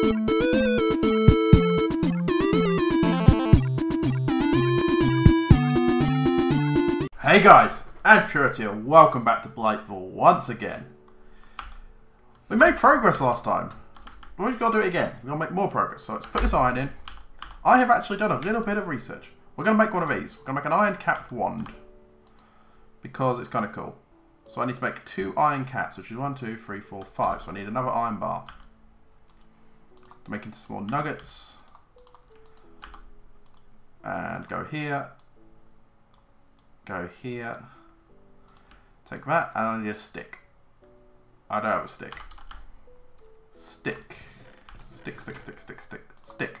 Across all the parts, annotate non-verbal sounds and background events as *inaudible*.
Hey guys, Andrew here. Welcome back to Blightfall once again. We made progress last time. We've got to do it again. We're going to make more progress. So let's put this iron in. I have actually done a little bit of research. We're going to make one of these. We're going to make an iron capped wand. Because it's kind of cool. So I need to make two iron caps, which is one, two, three, four, five. So I need another iron bar. Make into small nuggets. And go here. Go here. Take that, and I need a stick. I don't have a stick. Stick. Stick, stick, stick, stick, stick, stick.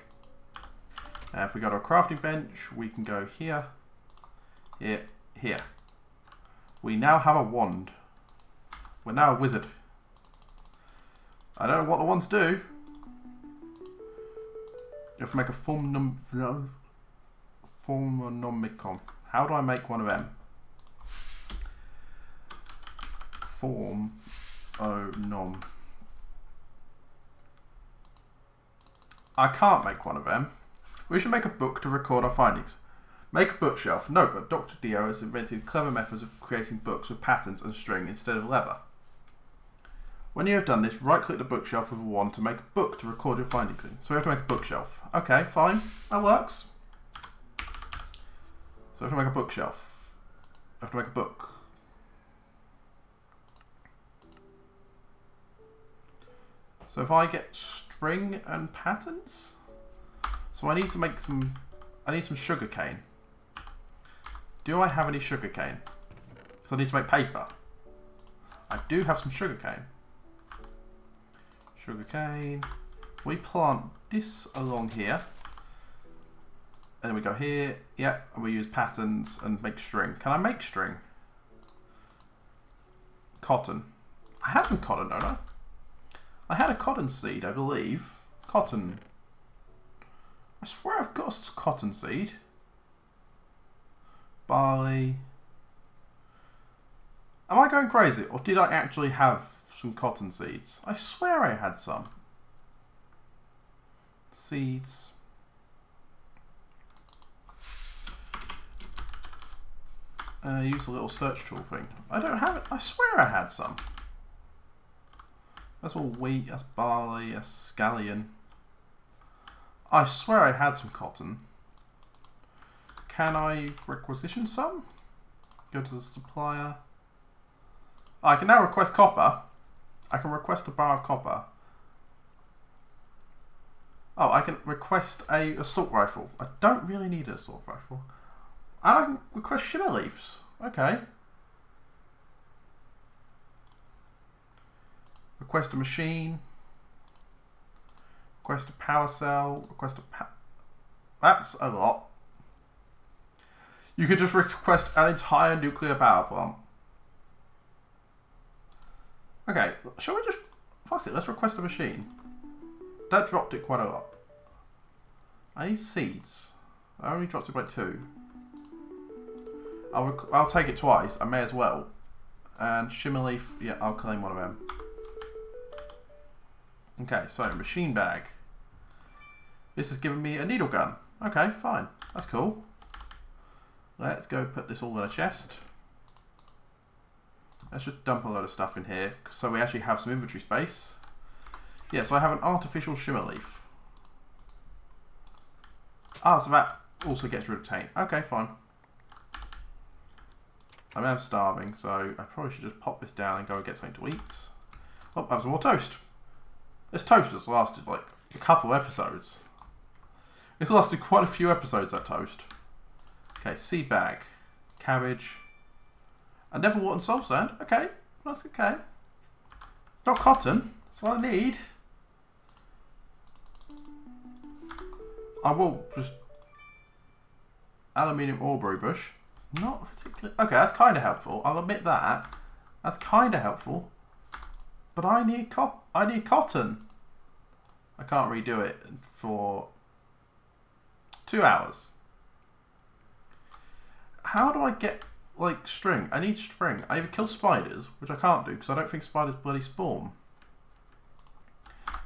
If we go to a crafting bench, we can go here, here, here. We now have a wand. We're now a wizard. I don't know what the wands do. If we make a form num no, formonomicon. How do I make one of them? Form oh nom. I can't make one of them. We should make a book to record our findings. Make a bookshelf. Note that Dr. Dio has invented clever methods of creating books with patterns and string instead of leather. When you have done this, right click the bookshelf with a wand to make a book to record your findings in. So we have to make a bookshelf. Okay, fine. That works. So we have to make a bookshelf. We have to make a book. So if I get string and patterns, so I need to make some, I need some sugar cane. Do I have any sugar cane? Because I need to make paper. I do have some sugar cane. Sugar cane. We plant this along here. And we go here, yeah, and we use patterns and make string. Can I make string? Cotton. I have some cotton, don't I? I had a cotton seed, I believe. Cotton. I swear I've got a cotton seed. Barley. Am I going crazy? Or did I actually have some cotton seeds? I swear I had some. Seeds. Uh, use a little search tool thing. I don't have it. I swear I had some. That's all wheat, that's barley, that's scallion. I swear I had some cotton. Can I requisition some? Go to the supplier. I can now request copper. I can request a bar of copper. Oh, I can request a assault rifle. I don't really need an assault rifle. And I can request shimmer leaves. Okay. Request a machine. Request a power cell. Request a pa That's a lot. You could just request an entire nuclear power plant. Okay, shall we just... Fuck it, let's request a machine. That dropped it quite a lot. I need seeds. I only dropped it by two. I'll, I'll take it twice. I may as well. And shimmer leaf. yeah, I'll claim one of them. Okay, so machine bag. This has given me a needle gun. Okay, fine. That's cool. Let's go put this all in a chest. Let's just dump a lot of stuff in here so we actually have some inventory space. Yeah, so I have an artificial shimmer leaf. Ah, so that also gets rid of taint. Okay, fine. I am starving, so I probably should just pop this down and go and get something to eat. Oh, I have some more toast. This toast has lasted like a couple episodes. It's lasted quite a few episodes, that toast. Okay, seed bag, cabbage, and nether wart and soul sand. Okay, that's okay. It's not cotton. That's what I need. I will just aluminium oreberry bush. Not particularly. Okay, that's kind of helpful. I'll admit that. That's kind of helpful. But I need cop. I need cotton. I can't redo it for two hours. How do I get like string? I need string. I either kill spiders, which I can't do because I don't think spiders bloody spawn.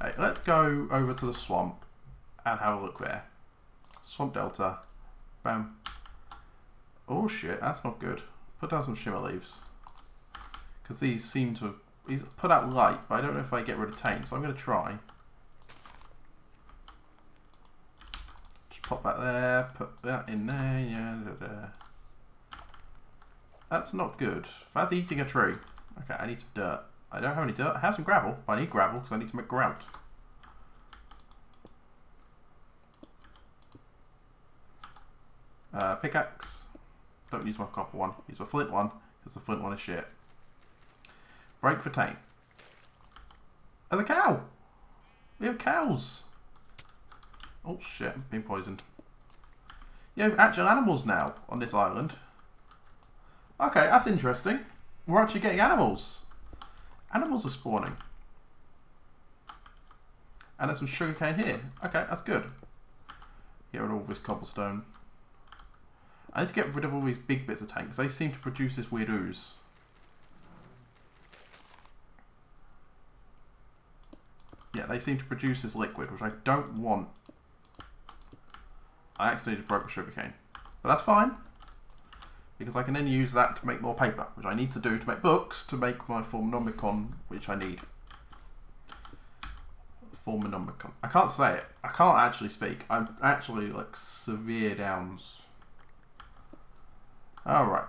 Hey, let's go over to the swamp and have a look there. Swamp Delta. Bam. Oh shit, that's not good. Put down some shimmer leaves. Because these seem to have he's put out light, but I don't know if I get rid of taint, so I'm going to try. Just pop that there, put that in there, yeah, da, da. That's not good. That's eating a tree. Okay, I need some dirt. I don't have any dirt. I have some gravel, but I need gravel because I need to make grout. Uh, pickaxe. Don't use my copper one. Use my flint one because the flint one is shit. Break for taint. There's a cow! We have cows! Oh shit, I'm being poisoned. You have actual animals now on this island. Okay, that's interesting. We're actually getting animals. Animals are spawning. And there's some sugarcane here. Okay, that's good. Get rid of all this cobblestone. I need to get rid of all these big bits of taint because they seem to produce this weird ooze. Yeah, they seem to produce this liquid, which I don't want. I accidentally broke a sugarcane. But that's fine. Because I can then use that to make more paper, which I need to do to make books, to make my Formnomicon, which I need. Formnomicon. I can't say it. I can't actually speak. I'm actually, like, severe downs. Alright.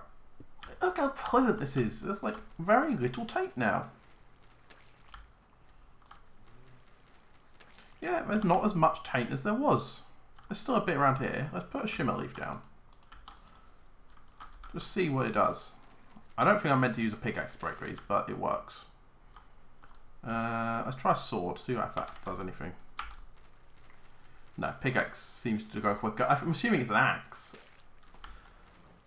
Look how pleasant this is. There's, like, very little tape now. Yeah, there's not as much taint as there was. There's still a bit around here. Let's put a shimmer leaf down. Just see what it does. I don't think I'm meant to use a pickaxe to break these, but it works. Uh, let's try a sword, see if that does anything. No, pickaxe seems to go quicker. I'm assuming it's an axe.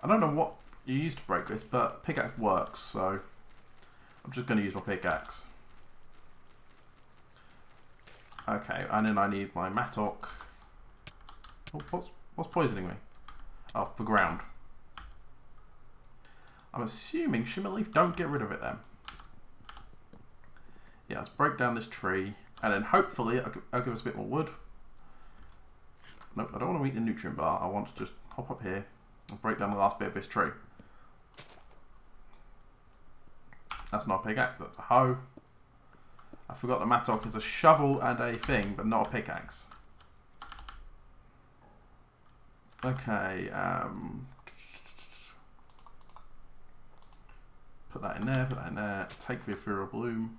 I don't know what you use to break this, but pickaxe works, so I'm just going to use my pickaxe. Okay, and then I need my mattock. Oh, what's, what's poisoning me? Oh, the ground. I'm assuming Shimmerleaf don't get rid of it then. Yeah, let's break down this tree, and then hopefully I'll, give us a bit more wood. Nope, I don't want to eat the nutrient bar. I want to just hop up here and break down the last bit of this tree. That's not a pickaxe, that's a hoe. I forgot the mattock is a shovel and a thing, but not a pickaxe. Okay, um, put that in there, put that in there, take the ethereal bloom,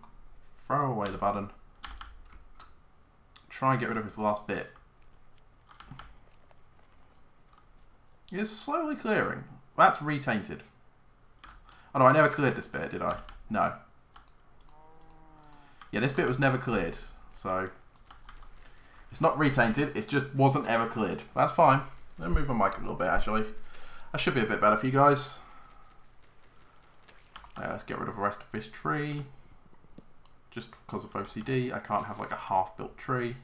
throw away the button, try and get rid of his last bit. It's slowly clearing. That's retainted. Oh no, I never cleared this bit, did I? No. Yeah, this bit was never cleared, so it's not retainted. It just wasn't ever cleared. That's fine. Let me move my mic a little bit, actually. That should be a bit better for you guys. Uh, let's get rid of the rest of this tree. Just because of OCD, I can't have like a half-built tree.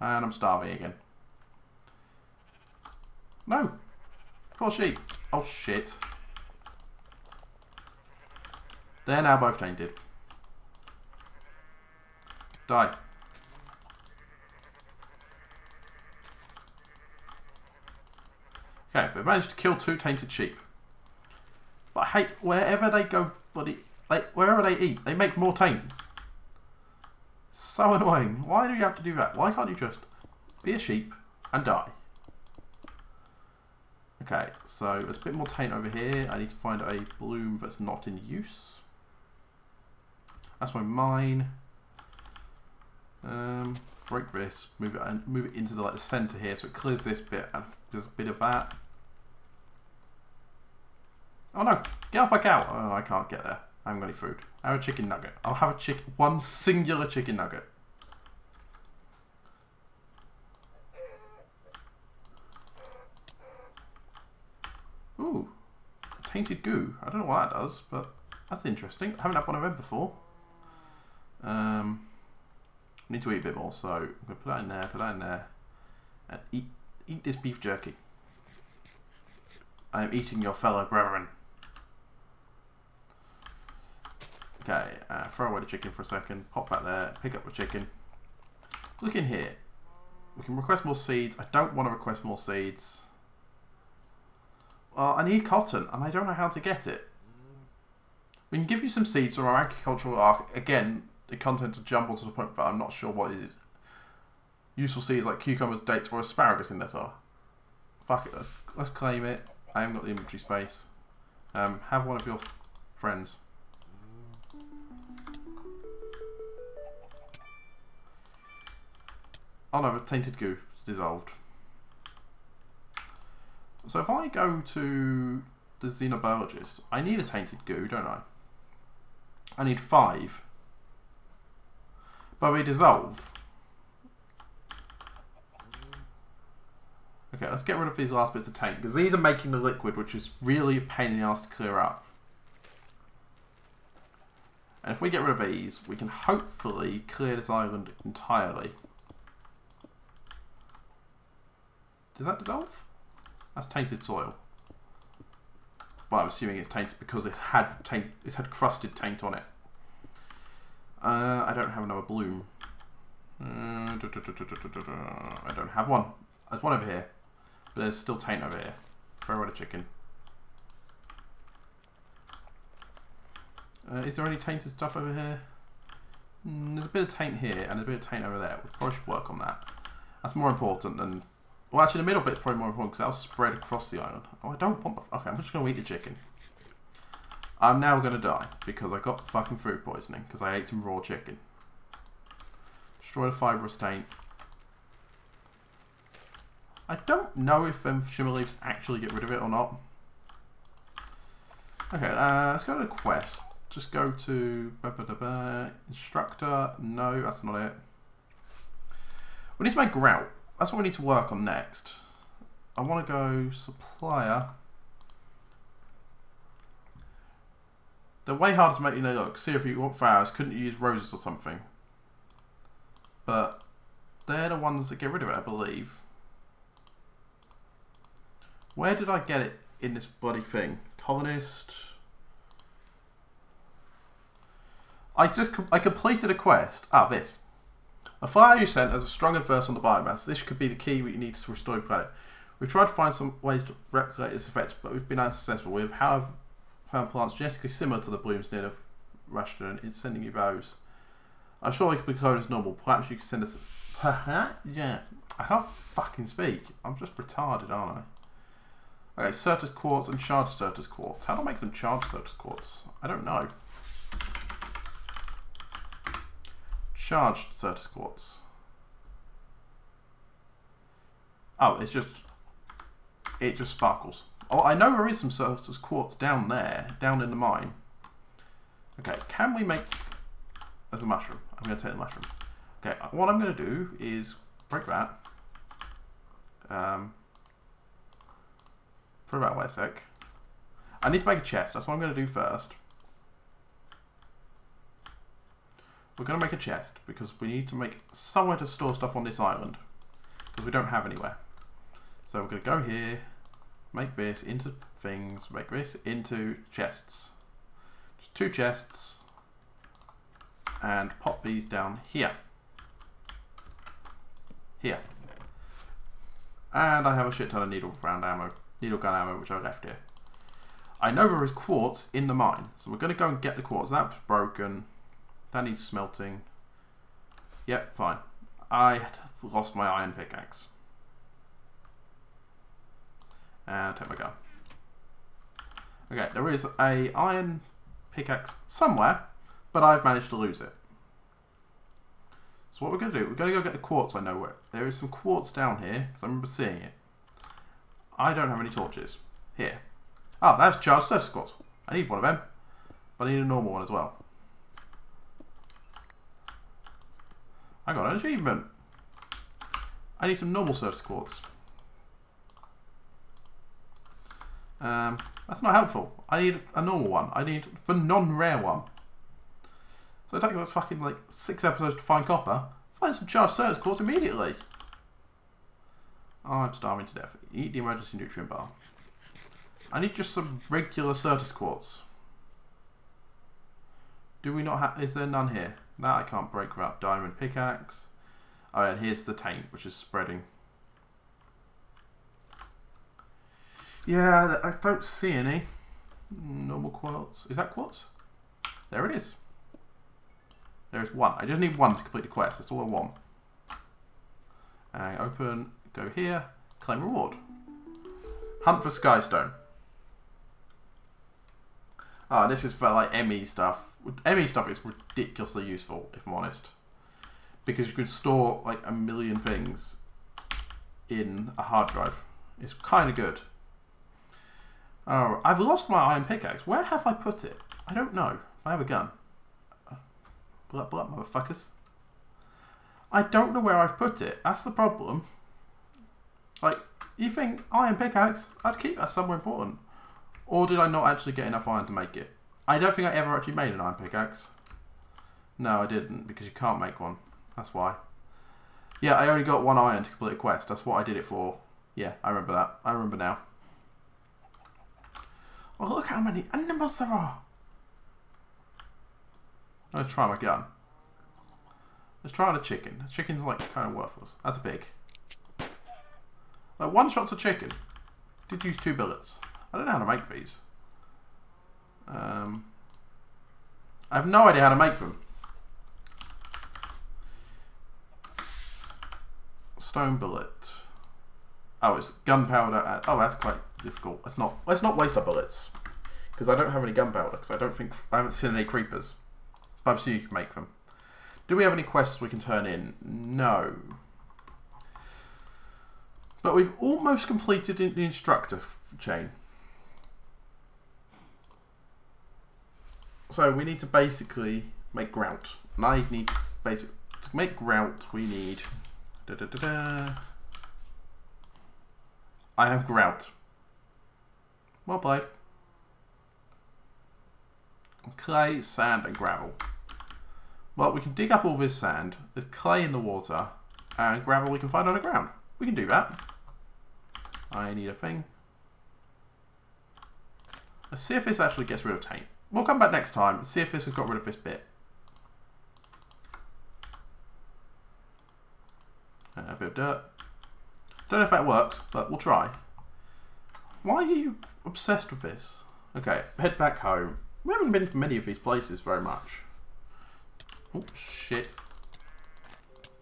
And I'm starving again. No! Poor sheep. Oh shit. They're now both tainted. Die. Okay, we managed to kill two tainted sheep. But I hate wherever they go, buddy, like wherever they eat, they make more taint. So annoying. Why do you have to do that? Why can't you just be a sheep and die? Okay, so there's a bit more taint over here. I need to find a bloom that's not in use. That's my mine. Um, break this, move it, and move it into the like the center here, so it clears this bit and there's a bit of that. Oh no! Get off my cow! Oh, I can't get there. I haven't got any food. I have a chicken nugget. I'll have a chicken, one singular chicken nugget. Ooh, tainted goo. I don't know what that does, but that's interesting. I haven't had one of them before. Um, need to eat a bit more, so I'm going to put that in there, put that in there, and eat, eat this beef jerky. I am eating your fellow brethren. Okay, uh, throw away the chicken for a second. Pop that there. Pick up the chicken. Look in here. We can request more seeds. I don't want to request more seeds. Well, I need cotton, and I don't know how to get it. We can give you some seeds from our agricultural arc. Again, the contents are jumbled to the point that I'm not sure what is useful seeds like cucumbers, dates, or asparagus in this are. Fuck it, let's, let's claim it. I haven't got the inventory space. Um, have one of your friends. Oh no, the tainted goo dissolved. So if I go to the xenobiologist, I need a tainted goo, don't I? I need five. But we dissolve. Okay, let's get rid of these last bits of taint, because these are making the liquid, which is really a pain in the ass to clear up. And if we get rid of these, we can hopefully clear this island entirely. Does that dissolve? That's tainted soil. Well, I'm assuming it's tainted because it had taint, it had crusted taint on it. Uh, I don't have another bloom. I don't have one. There's one over here, but there's still taint over here. Throw away the chicken. Uh, is there any tainted stuff over here? Mm, there's a bit of taint here and a bit of taint over there. We probably should work on that. That's more important than well, actually, the middle bit's probably more important because that'll spread across the island. Oh, I don't want... Okay, I'm just going to eat the chicken. I'm now going to die because I got fucking food poisoning because I ate some raw chicken. Destroy the fibrous taint. I don't know if them shimmer leaves actually get rid of it or not. Okay, uh, let's go to quest. Just go to... Ba -ba -da -ba, instructor. No, that's not it. We need to make grout. That's what we need to work on next. I want to go supplier. They're way harder to make you know, look, see if you want flowers, couldn't you use roses or something? But they're the ones that get rid of it, I believe. Where did I get it in this bloody thing? Colonist. I just I completed a quest. Ah, this. A fire you sent has a strong adverse on the biomass. This could be the key we need to restore the planet. We've tried to find some ways to replicate this effect, but we've been unsuccessful. We've, however, found plants genetically similar to the blooms near the restaurant in sending you those. I'm sure we could be code as normal. Perhaps you could send us... Perhaps? *laughs* yeah. I can't fucking speak. I'm just retarded, aren't I? Okay, Certus Quartz and Charged Certus Quartz. How do I make some Charged Certus Quartz? I don't know. Charged Certus Quartz. Oh, it's just... It just sparkles. Oh, I know there is some Certus Quartz down there, down in the mine. Okay, can we make... There's a mushroom. I'm going to take the mushroom. Okay, what I'm going to do is break that. Um, throw that away a sec. I need to make a chest. That's what I'm going to do first. We're going to make a chest because we need to make somewhere to store stuff on this island because we don't have anywhere. So we're going to go here, make this into things, make this into chests. Just two chests and pop these down here. Here. And I have a shit ton of needle round ammo, needle gun ammo, which I left here. I know there is quartz in the mine, so we're going to go and get the quartz. That's broken. That needs smelting. Yep, fine. I lost my iron pickaxe. And take my gun. Okay, there is a iron pickaxe somewhere, but I've managed to lose it. So what we're going to do, we're going to go get the quartz I know where. There is some quartz down here, because I remember seeing it. I don't have any torches. Here. Oh, that's charged Certus quartz. I need one of them. But I need a normal one as well. I got an achievement. I need some normal Certus quartz. Um, that's not helpful. I need a normal one. I need the non-rare one. So it takes us fucking like six episodes to find copper. Find some charged Certus quartz immediately. Oh, I'm starving to death. Eat the emergency nutrient bar. I need just some regular Certus quartz. Do we not have... Is there none here? That I can't break without diamond pickaxe. Oh, and here's the taint, which is spreading. Yeah, I don't see any. Normal quartz. Is that quartz? There it is. There is one. I just need one to complete the quest. That's all I want. And open, go here, claim reward. Hunt for Skystone. Oh, this is for like ME stuff. ME stuff is ridiculously useful, if I'm honest. Because you can store like a million things in a hard drive. It's kind of good. Oh, I've lost my iron pickaxe. Where have I put it? I don't know. I have a gun. Blood, blood, motherfuckers. I don't know where I've put it. That's the problem. Like, you think iron pickaxe? I'd keep that somewhere important. Or did I not actually get enough iron to make it? I don't think I ever actually made an iron pickaxe. No, I didn't, because you can't make one. That's why. Yeah, I only got one iron to complete a quest. That's what I did it for. Yeah, I remember that. I remember now. Oh, look how many animals there are. Let's try my gun. Let's try the chicken. The chicken's like kind of worthless. That's a pig. Like one shot's a chicken. Did use two bullets. I don't know how to make these. Um, I have no idea how to make them. Stone bullet. Oh, it's gunpowder. oh, that's quite difficult. Let's not let's not waste our bullets because I don't have any gunpowder. Because I don't think I haven't seen any creepers. But obviously you can make them. Do we have any quests we can turn in? No. But we've almost completed the instructor chain. So we need to basically make grout. And I need basic to make grout we need da, da, da, I have grout. Well played. Clay, sand and gravel. Well, we can dig up all this sand. There's clay in the water. And gravel we can find on the ground. We can do that. I need a thing. Let's see if this actually gets rid of taint. We'll come back next time see if this has got rid of this bit. Uh, a bit of dirt. Don't know if that works, but we'll try. Why are you obsessed with this? Okay, head back home. We haven't been to many of these places very much. Oh, shit.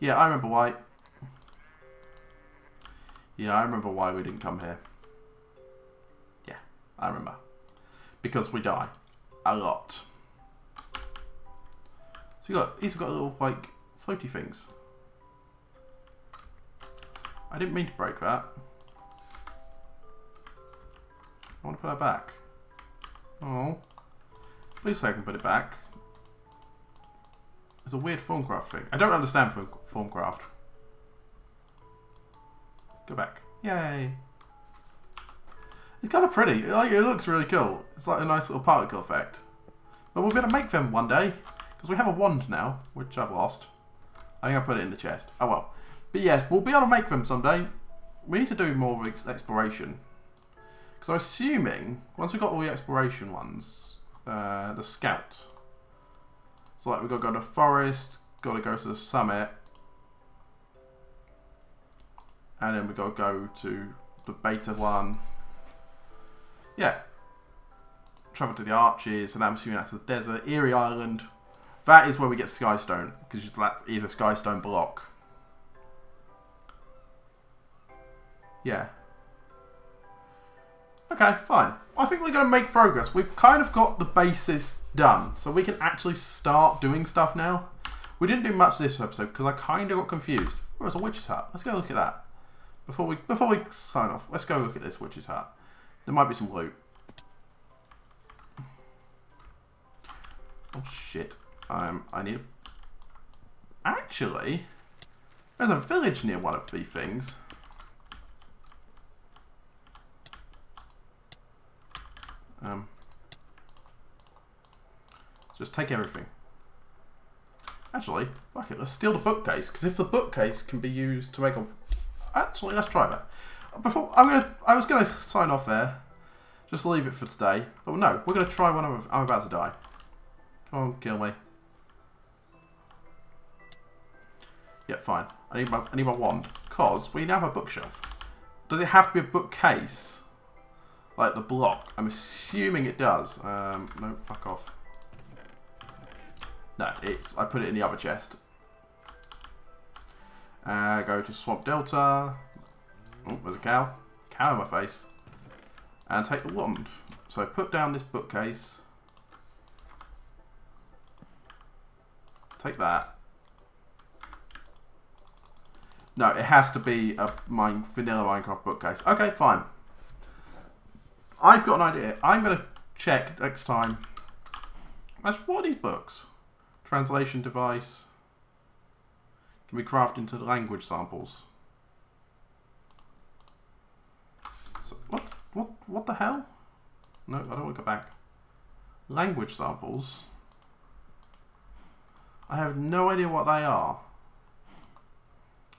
Yeah, I remember why. Yeah, I remember why we didn't come here. Yeah, I remember. Because we die. A lot. So you got, have got little, like, floaty things. I didn't mean to break that. I want to put that back. Oh. Please say I can put it back. It's a weird Thaumcraft thing. I don't understand Thaumcraft. Go back. Yay. It's kind of pretty. Like, it looks really cool. It's like a nice little particle effect. But we're going to make them one day. Because we have a wand now, which I've lost. I think I put it in the chest. Oh well. But yes, we'll be able to make them someday. We need to do more of exploration. Because I'm assuming, once we've got all the exploration ones, uh, the scout. So like we've got to go to the forest, got to go to the summit, and then we've got to go to the beta one. Yeah. Travel to the arches, and I'm assuming that's the desert. Eerie Island. That is where we get Skystone, because that is a Skystone block. Yeah. Okay, fine. I think we're going to make progress. We've kind of got the basis done, so we can actually start doing stuff now. We didn't do much this episode because I kind of got confused. Oh, it's a witch's hat. Let's go look at that. Before we before we sign off, let's go look at this witch's hat. There might be some loot. Oh shit. Um, I need. Actually, there's a village near one of these things. Um, just take everything. Actually, fuck it, let's steal the bookcase, because if the bookcase can be used to make a... Actually, let's try that. Before I'm gonna, I was gonna sign off there, just leave it for today. But no, we're gonna try one. I'm, I'm about to die. Come on, kill me. Yeah, fine. I need my I need my wand. Cause we now have a bookshelf. Does it have to be a bookcase? Like the block? I'm assuming it does. Um, no, fuck off. No, it's I put it in the other chest. Uh, go to Swamp Delta. Oh, there's a cow. Cow in my face. And take the wand. So put down this bookcase. Take that. No, it has to be a mine, vanilla Minecraft bookcase. Okay, fine. I've got an idea. I'm going to check next time. what are these books? Translation device. Can we craft into language samples? So what's what what the hell? No, I don't want to go back. Language samples. I have no idea what they are.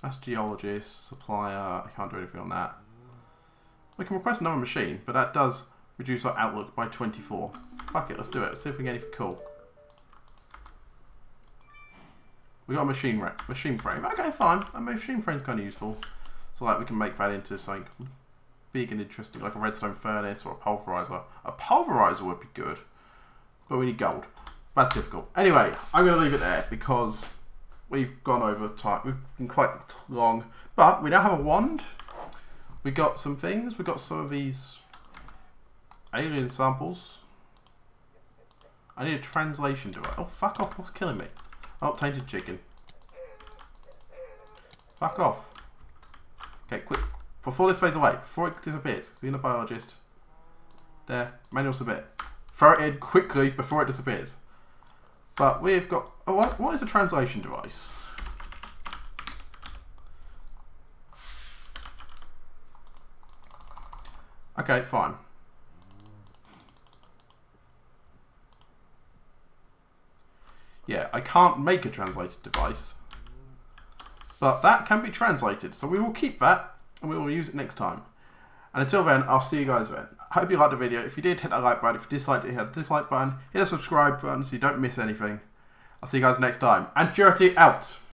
That's geologist, supplier, I can't do anything on that. We can request another machine, but that does reduce our outlook by 24. Fuck it, let's do it. Let's see if we get anything cool. We got a machine rack, machine frame. Okay, fine. A machine frame's kind of useful. So like we can make that into something big and interesting, like a redstone furnace or a pulverizer. A pulverizer would be good, but we need gold. That's difficult. Anyway, I'm going to leave it there because we've gone over time. We've been quite long, but we now have a wand. We got some things. We got some of these alien samples. I need a translation to it. Oh, fuck off. What's killing me? Oh, tainted chicken. Fuck off. Okay, quick. Before this fades away, before it disappears, the biologist. There, manual submit. Throw it in quickly before it disappears. But we've got... Oh, what, what is a translation device? Okay, fine. Yeah, I can't make a translated device. But that can be translated, so we will keep that and we will use it next time. And until then, I'll see you guys then. I hope you liked the video. If you did, hit that like button. If you disliked it, hit the dislike button. Hit the subscribe button so you don't miss anything. I'll see you guys next time. Antimaturity out!